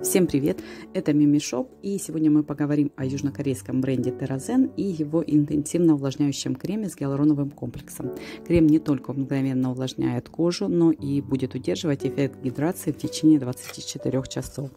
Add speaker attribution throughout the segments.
Speaker 1: Всем привет! Это MiMi Shop и сегодня мы поговорим о южнокорейском бренде Terrazen и его интенсивно увлажняющем креме с гиалуроновым комплексом. Крем не только мгновенно увлажняет кожу, но и будет удерживать эффект гидрации в течение 24 часов.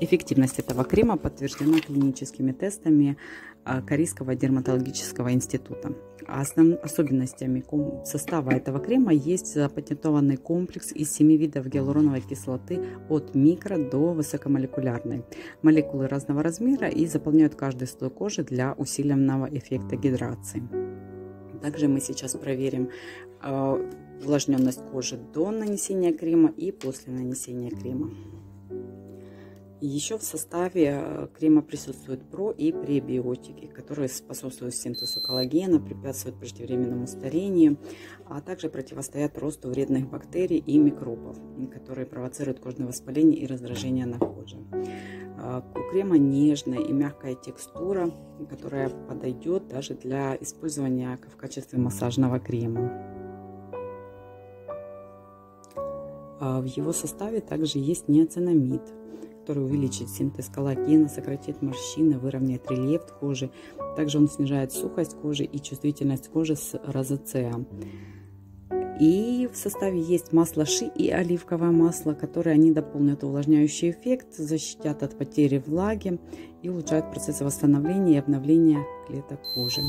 Speaker 1: Эффективность этого крема подтверждена клиническими тестами а, Корейского дерматологического института. Основ... Особенностями состава этого крема есть запатентованный комплекс из 7 видов гиалуроновой кислоты от микро до высокомолекулярной. Молекулы разного размера и заполняют каждый слой кожи для усиленного эффекта гидрации. Также мы сейчас проверим э, увлажненность кожи до нанесения крема и после нанесения крема. Еще в составе э, крема присутствуют про- и пребиотики, которые способствуют синтезу коллагена, препятствуют преждевременному старению, а также противостоят росту вредных бактерий и микробов, которые провоцируют кожное воспаление и раздражение на коже. Э, у крема нежная и мягкая текстура, которая подойдет даже для использования в качестве массажного крема. Э, в его составе также есть неоцинамид – который увеличит синтез коллагена, сократит морщины, выровняет рельеф кожи. Также он снижает сухость кожи и чувствительность кожи с розацеа. И в составе есть масло ши и оливковое масло, которые они дополнят увлажняющий эффект, защитят от потери влаги и улучшают процессы восстановления и обновления клеток кожи.